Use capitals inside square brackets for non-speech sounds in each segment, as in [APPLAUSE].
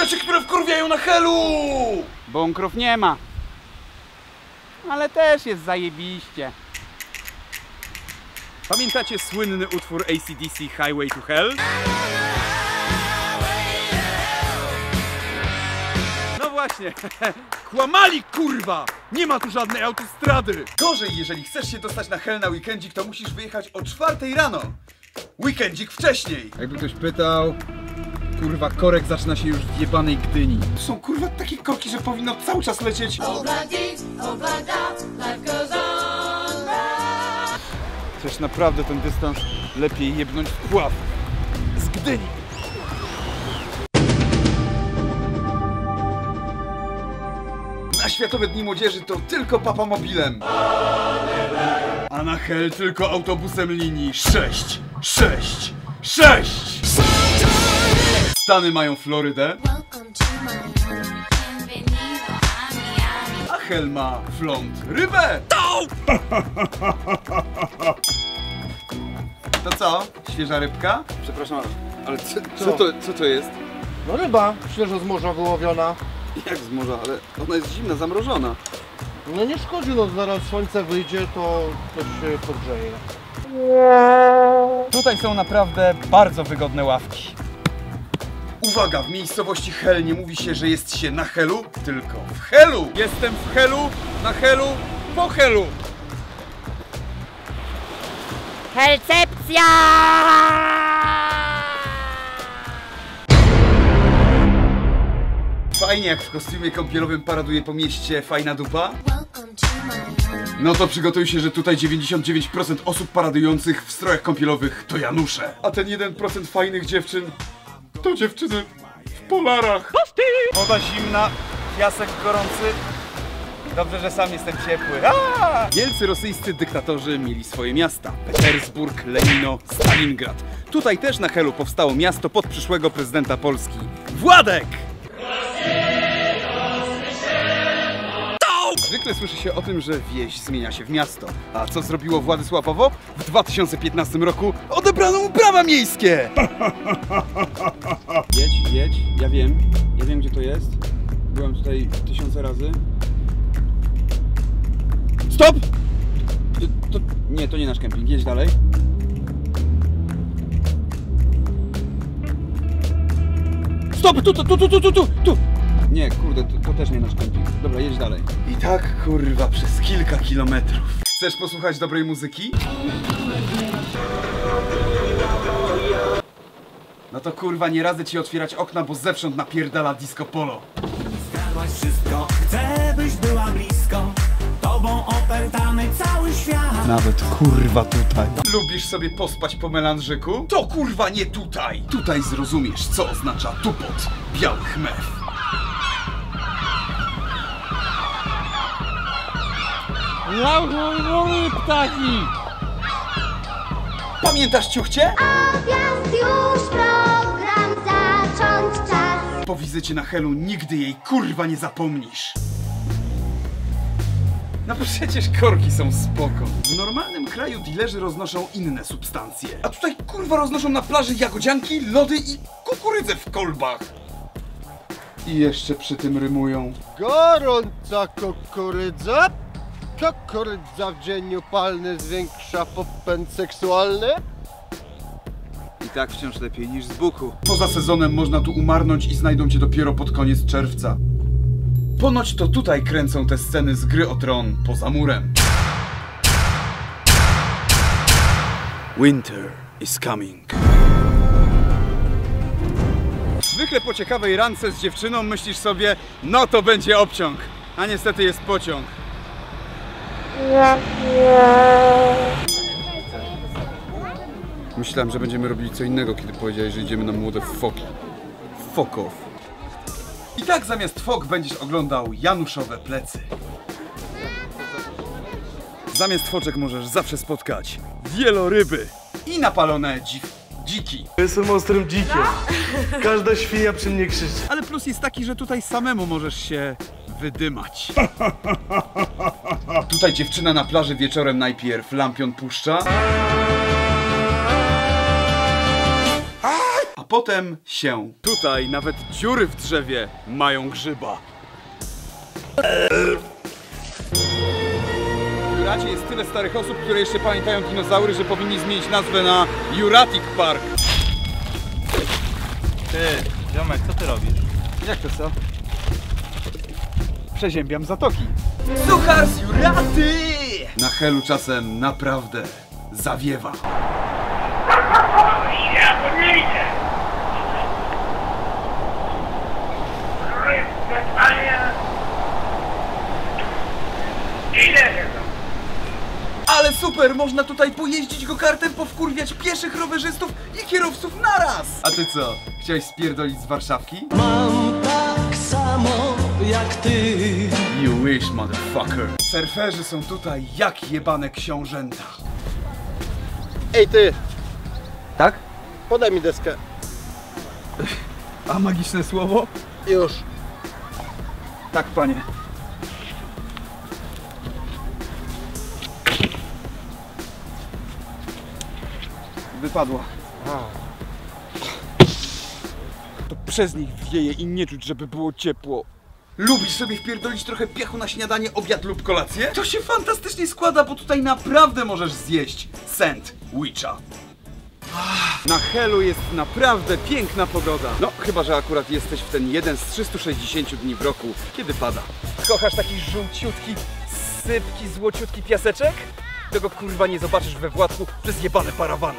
Rzeczy, które wkurwiają na helu! Bunkrów nie ma. Ale też jest zajebiście. Pamiętacie słynny utwór ACDC Highway to Hell? No właśnie, [LAUGHS] kłamali kurwa! Nie ma tu żadnej autostrady! Gorzej, jeżeli chcesz się dostać na Hell na weekendzik, to musisz wyjechać o czwartej rano. Weekendzik wcześniej! Jakby ktoś pytał, kurwa, korek zaczyna się już w jebanej Gdyni. To są kurwa takie korki, że powinno cały czas lecieć. Przecież naprawdę ten dystans lepiej jebnąć w pław. Z Gdyni. Na Światowe Dni Młodzieży to tylko papamobilem. A na Hel tylko autobusem linii 6, 6, 6. Stany mają Florydę, a Miami. a Hel ma rybę. [LAUGHS] To co? Świeża rybka? Przepraszam, ale co, co, to, co to jest? No ryba, świeżo z morza wyłowiona. Jak z morza, ale ona jest zimna, zamrożona. No nie szkodzi, no zaraz słońce wyjdzie, to też się podgrzeje. Tutaj są naprawdę bardzo wygodne ławki. Uwaga, w miejscowości Hel nie mówi się, że jest się na Helu, tylko w Helu! Jestem w Helu, na Helu, po Helu! Helcepcja! Fajnie jak w kostiumie kąpielowym paraduje po mieście fajna dupa. Welcome to my home. No to przygotuj się, że tutaj 99% osób paradujących w strojach kąpielowych to Janusze. A ten 1% fajnych dziewczyn to dziewczyny w polarach. Woda zimna, piasek gorący. Dobrze, że sam jestem ciepły. A! Wielcy rosyjscy dyktatorzy mieli swoje miasta. Petersburg, Lenino, Stalingrad. Tutaj też na Helu powstało miasto pod przyszłego prezydenta Polski. Władek! Zwykle słyszy się o tym, że wieś zmienia się w miasto. A co zrobiło Władysławowo? W 2015 roku odebrano mu prawa miejskie! [LAUGHS] Jedź, jedź, ja wiem, ja wiem gdzie to jest. Byłem tutaj tysiące razy. Stop! To, to, nie, to nie nasz kemping, jedź dalej. Stop! Tu, tu, tu, tu, tu, tu, tu! Nie, kurde, to, to też nie nasz kemping. Dobra, jedź dalej. I tak kurwa przez kilka kilometrów. Chcesz posłuchać dobrej muzyki? No to kurwa nie radzę ci otwierać okna, bo zewsząd napierdala disco polo. Zgadłaś wszystko, chcę byś była blisko Tobą opętany cały świat Nawet kurwa tutaj. Lubisz sobie pospać po melanżyku? To kurwa nie tutaj! Tutaj zrozumiesz, co oznacza tupot białych mew. ptaki! Pamiętasz ciuchcie? Już. Po wizycie na Helu nigdy jej kurwa nie zapomnisz. No przecież korki są spoko. W normalnym kraju dilerzy roznoszą inne substancje. A tutaj kurwa roznoszą na plaży jagodzianki, lody i kukurydzę w kolbach. I jeszcze przy tym rymują. Gorąca kukurydza. Kukurydza w dzień upalny zwiększa popęd seksualny. Tak wciąż lepiej niż z buku. Poza sezonem można tu umarnąć i znajdą cię dopiero pod koniec czerwca. Ponoć to tutaj kręcą te sceny z gry o tron poza murem. Winter is coming. Zwykle po ciekawej randce z dziewczyną myślisz sobie, no to będzie obciąg. A niestety jest pociąg. Myślałem, że będziemy robili co innego, kiedy powiedziałeś, że idziemy na młode foki. Fuck off. I tak zamiast fok będziesz oglądał Januszowe plecy. Zamiast foczek możesz zawsze spotkać wieloryby i napalone dziw, dziki. Jestem ostrym dzikiem. Każda świnia przy mnie krzyczy. Ale plus jest taki, że tutaj samemu możesz się wydymać. [LAUGHS] Tutaj dziewczyna na plaży wieczorem najpierw lampion puszcza. Potem się. Tutaj nawet dziury w drzewie mają grzyba. W Juracie jest tyle starych osób, które jeszcze pamiętają dinozaury, że powinni zmienić nazwę na Juratic Park. Ty, ziomek, co ty robisz? Jak to co? Przeziębiam zatoki. Suchar z Juraty! Na Helu czasem naprawdę zawiewa. Ale super, można tutaj pojeździć go kartem, powkurwiać pieszych rowerzystów i kierowców naraz! A ty co, chciałeś spierdolić z Warszawki? Mam tak samo jak ty. You wish, motherfucker. Surferzy są tutaj jak jebane książęta. Ej ty, Tak? podaj mi deskę. A magiczne słowo? Już. Tak, panie. Wypadła. To przez nich wieje i nie czuć, żeby było ciepło. Lubisz sobie wpierdolić trochę piechu na śniadanie, obiad lub kolację? To się fantastycznie składa, bo tutaj naprawdę możesz zjeść sand witcha. Na Helu jest naprawdę piękna pogoda. No, chyba, że akurat jesteś w ten jeden z 360 dni w roku, kiedy pada. Kochasz taki żółciutki, sypki, złociutki piaseczek? Tego kurwa nie zobaczysz we Władku przez jebane parawany.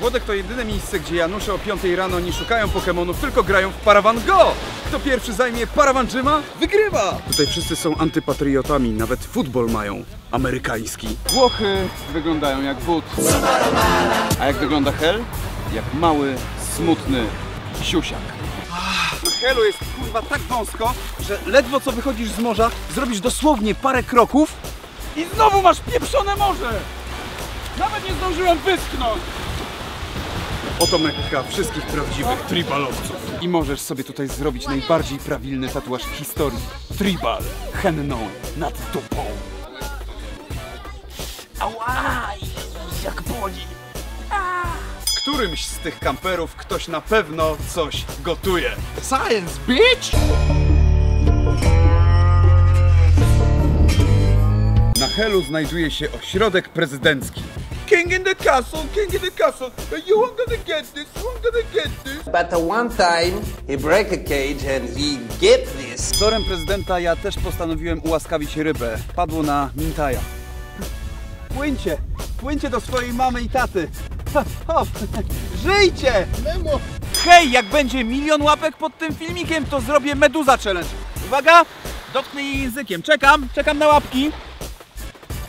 Włodek to jedyne miejsce, gdzie Janusze o 5 rano nie szukają Pokemonów, tylko grają w Paravan Go! Kto pierwszy zajmie Paravan Gyma, wygrywa! Tutaj wszyscy są antypatriotami, nawet futbol mają amerykański. Włochy wyglądają jak but. A jak wygląda Hel? Jak mały, smutny siusiak. Helu jest kurwa tak wąsko, że ledwo co wychodzisz z morza, zrobisz dosłownie parę kroków i znowu masz pieprzone morze! Nawet nie zdążyłem wyschnąć! Oto mekka wszystkich prawdziwych tribalowców. I możesz sobie tutaj zrobić najbardziej prawilny tatuaż w historii. Tribal, henną nad dupą. Ała, jak boli. Którymś z tych kamperów ktoś na pewno coś gotuje. Science, bitch! Na Helu znajduje się ośrodek prezydencki. King in the castle, king in the castle. You aren't gonna get this, you aren't gonna get this. But one time he break a cage and he get this. Wzorem prezydenta ja też postanowiłem ułaskawić rybę. Padło na Mintaja. Płyńcie! Płyńcie do swojej mamy i taty! Hop, [LAUGHS] Żyjcie! Hej, jak będzie milion łapek pod tym filmikiem, to zrobię Meduza Challenge. Uwaga! Dotknę jej językiem. Czekam, czekam na łapki.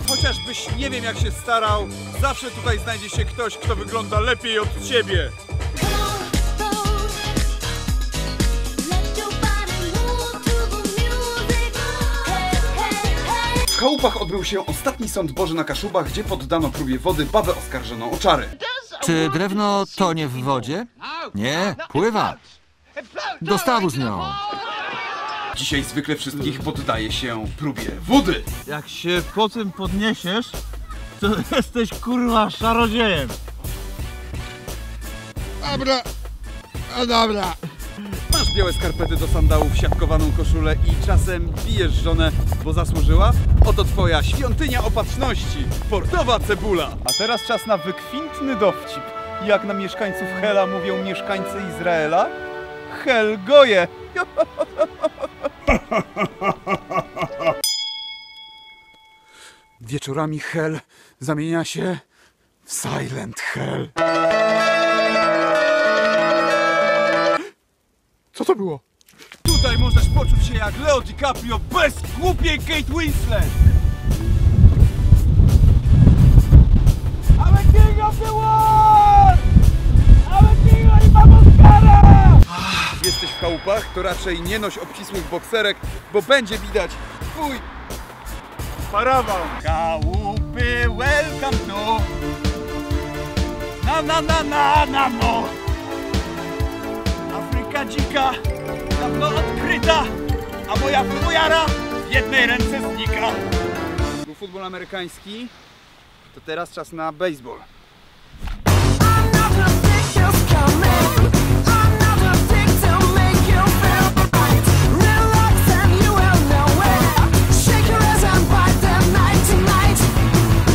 Chociażbyś nie wiem jak się starał, zawsze tutaj znajdzie się ktoś, kto wygląda lepiej od ciebie. W chałupach odbył się ostatni sąd Boży na Kaszubach, gdzie poddano próbie wody babę oskarżoną o czary. Czy drewno tonie w wodzie? Nie, pływa. Do stawu z nią. Dzisiaj zwykle wszystkich poddaje się próbie wody. Jak się po tym podniesiesz, to [LAUGHS] jesteś kurwa szarodziejem. Dobra, no dobra. Białe skarpety do sandałów, siatkowaną koszulę i czasem bijesz żonę, bo zasłużyła? Oto twoja świątynia opatrzności, portowa cebula. A teraz czas na wykwintny dowcip. Jak na mieszkańców Hela mówią mieszkańcy Izraela? Hel goje! [LAUGHS] Wieczorami Hel zamienia się w Silent Hell. Co to było? Tutaj możesz poczuć się jak Leo DiCaprio bez głupiej Kate Winslet! I'm a king of the world! I'm a king i mam Oscara! Jesteś w chałupach, to raczej nie noś obcisłych bokserek, bo będzie widać twój parawan. Chałupy, welcome to na na na na na mo. Afryka dzika, dawno odkryta, a moja fujara w jednej ręce znika. futbol amerykański, to teraz czas na baseball.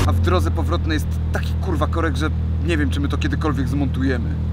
A w drodze powrotnej jest taki kurwa korek, że nie wiem, czy my to kiedykolwiek zmontujemy.